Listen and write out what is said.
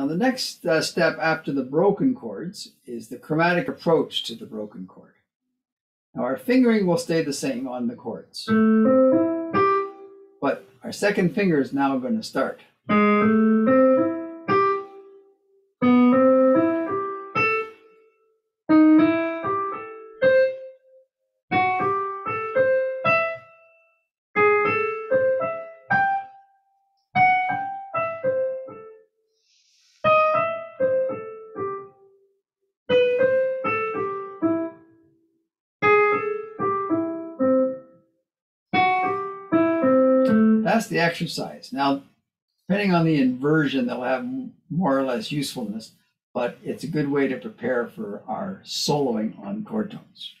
Now, the next uh, step after the broken chords is the chromatic approach to the broken chord. Now, our fingering will stay the same on the chords, but our second finger is now going to start. That's the exercise. Now, depending on the inversion, they'll have more or less usefulness, but it's a good way to prepare for our soloing on chord tones.